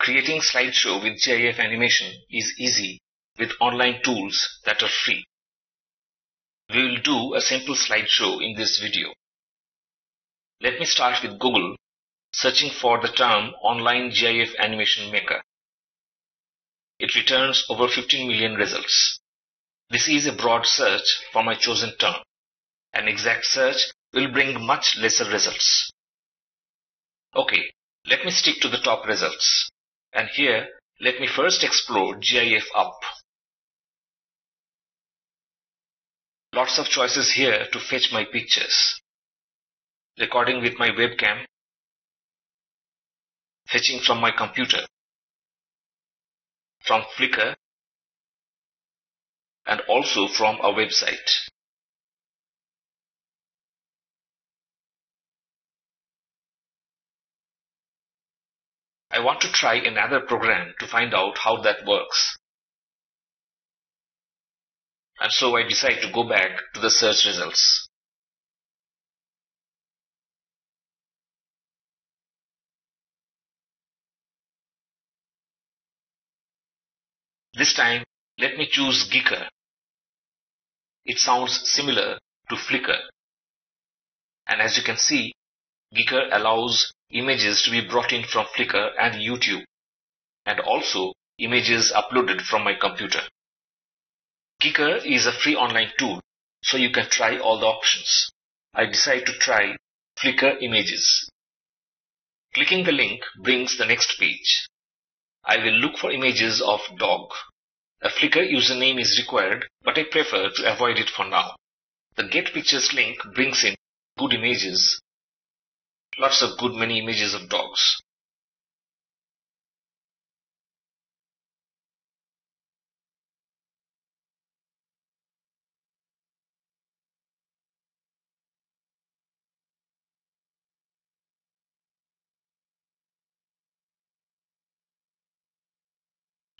Creating slideshow with GIF animation is easy with online tools that are free. We will do a simple slideshow in this video. Let me start with Google searching for the term online GIF animation maker. It returns over 15 million results. This is a broad search for my chosen term. An exact search will bring much lesser results. Okay, let me stick to the top results. And here, let me first explore GIF up. Lots of choices here to fetch my pictures. Recording with my webcam. Fetching from my computer. From Flickr. And also from a website. I want to try another program to find out how that works. And so I decide to go back to the search results. This time, let me choose Gickr. It sounds similar to Flickr. And as you can see, Gickr allows images to be brought in from Flickr and YouTube, and also images uploaded from my computer. Gickr is a free online tool, so you can try all the options. I decide to try Flickr images. Clicking the link brings the next page. I will look for images of dog. A Flickr username is required, but I prefer to avoid it for now. The Get Pictures link brings in good images. Lots of good many images of dogs.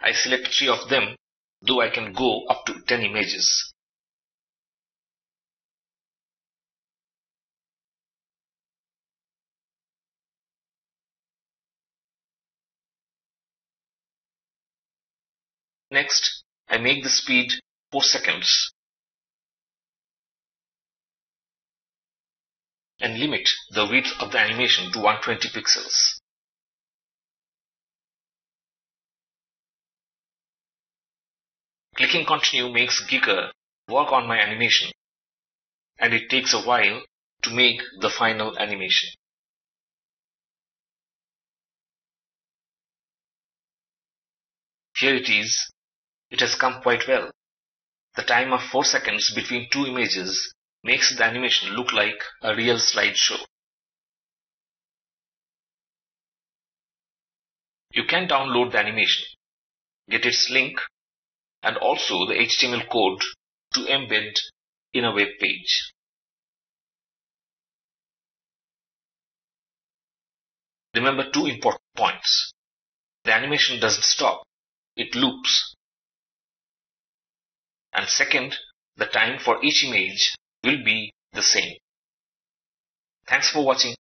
I select three of them, though I can go up to 10 images. Next, I make the speed 4 seconds and limit the width of the animation to 120 pixels. Clicking continue makes Gickr work on my animation and it takes a while to make the final animation. Here it is. It has come quite well. The time of 4 seconds between two images makes the animation look like a real slideshow. You can download the animation, get its link and also the HTML code to embed in a web page. Remember two important points. The animation doesn't stop, it loops. And second, the time for each image will be the same. Thanks for watching.